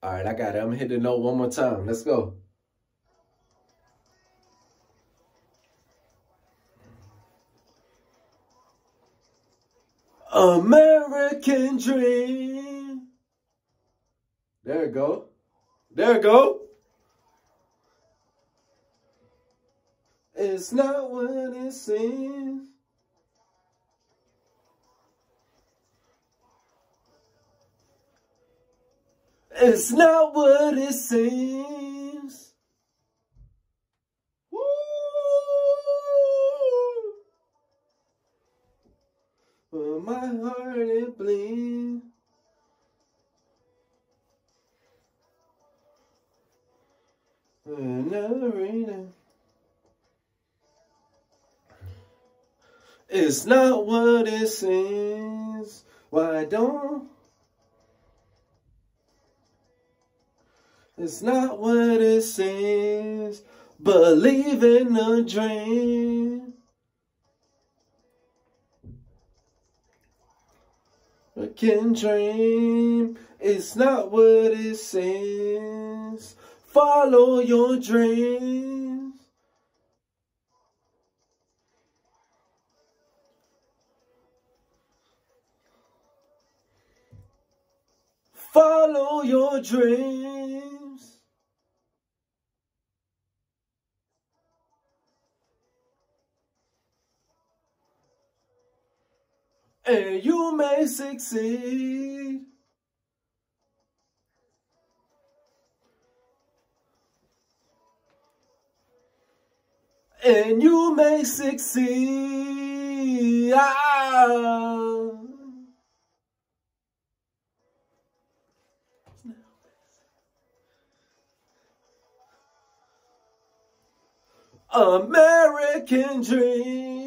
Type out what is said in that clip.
All right, I got it. I'm to hit the note one more time. Let's go. American dream. There it go. There it go. It's not what it seems. It's not what it seems. Woo! Well, my heart it bleeds. Another It's not what it seems. Why don't? It's not what it seems. Believe in a dream. I can dream. It's not what it seems. Follow your dreams. Follow your dreams. And you may succeed. And you may succeed. Ah. American dream.